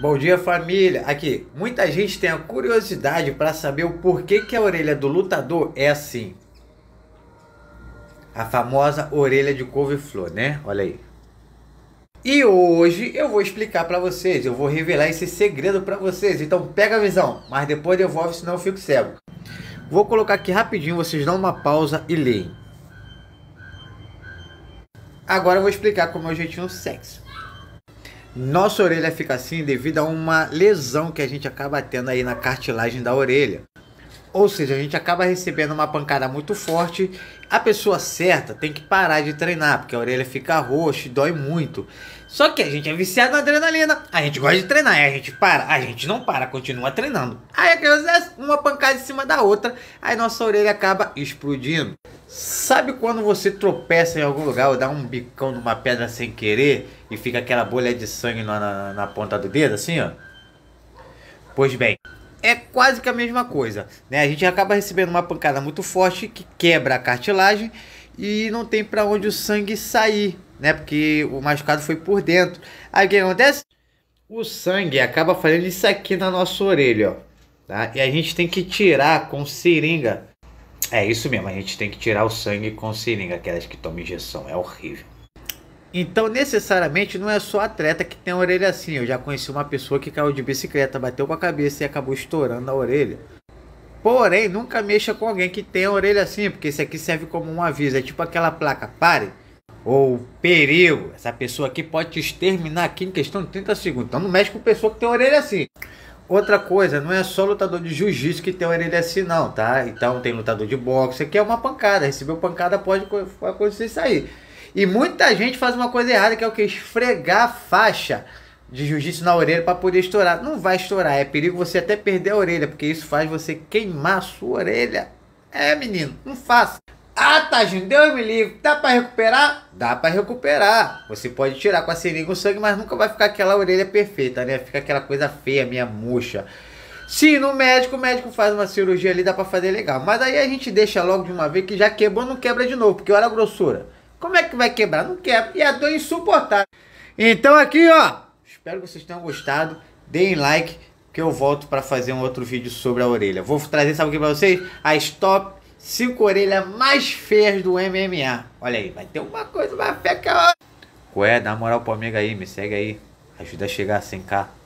Bom dia família, aqui, muita gente tem a curiosidade para saber o porquê que a orelha do lutador é assim. A famosa orelha de couve-flor, né? Olha aí. E hoje eu vou explicar para vocês, eu vou revelar esse segredo para vocês. Então pega a visão, mas depois devolve, senão eu fico cego. Vou colocar aqui rapidinho, vocês dão uma pausa e leem. Agora eu vou explicar como é o jeitinho sexo. Nossa orelha fica assim devido a uma lesão que a gente acaba tendo aí na cartilagem da orelha. Ou seja, a gente acaba recebendo uma pancada muito forte. A pessoa certa tem que parar de treinar, porque a orelha fica roxa e dói muito. Só que a gente é viciado na adrenalina, a gente gosta de treinar, a gente para, a gente não para, continua treinando. Aí acontece uma pancada em cima da outra, aí nossa orelha acaba explodindo. Sabe quando você tropeça em algum lugar ou dá um bicão numa pedra sem querer e fica aquela bolha de sangue na, na, na ponta do dedo, assim, ó? Pois bem, é quase que a mesma coisa, né? A gente acaba recebendo uma pancada muito forte que quebra a cartilagem e não tem para onde o sangue sair, né? Porque o machucado foi por dentro. Aí o que acontece? O sangue acaba fazendo isso aqui na nossa orelha, ó, tá? E a gente tem que tirar com seringa é isso mesmo, a gente tem que tirar o sangue com seringa, aquelas que tomam injeção, é horrível. Então, necessariamente, não é só atleta que tem a orelha assim. Eu já conheci uma pessoa que caiu de bicicleta, bateu com a cabeça e acabou estourando a orelha. Porém, nunca mexa com alguém que tem a orelha assim, porque isso aqui serve como um aviso. É tipo aquela placa, pare, ou perigo. Essa pessoa aqui pode te exterminar aqui em questão de 30 segundos. Então não mexe com pessoa que tem a orelha assim. Outra coisa, não é só lutador de jiu-jitsu que tem a orelha assim não, tá? Então tem lutador de boxe, que é uma pancada, recebeu pancada pode acontecer isso aí. E muita gente faz uma coisa errada, que é o que? Esfregar a faixa de jiu-jitsu na orelha para poder estourar. Não vai estourar, é perigo você até perder a orelha, porque isso faz você queimar a sua orelha. É, menino, não faça. Ah, Tajinho, Deus me livre. Dá para recuperar? Dá para recuperar. Você pode tirar com a seringa o sangue, mas nunca vai ficar aquela orelha perfeita, né? Fica aquela coisa feia, minha murcha. Se no médico, o médico faz uma cirurgia ali, dá para fazer legal. Mas aí a gente deixa logo de uma vez que já quebrou, não quebra de novo, porque olha a grossura. Como é que vai quebrar? Não quebra. E a dor é insuportável. Então aqui, ó. Espero que vocês tenham gostado. Deem like, que eu volto para fazer um outro vídeo sobre a orelha. Vou trazer, sabe o que para vocês? A Stop Cinco orelhas mais feias do MMA. Olha aí, vai ter uma coisa mais feia que a outra. Ué, dá moral pro amigo aí, me segue aí. Ajuda a chegar a 100k.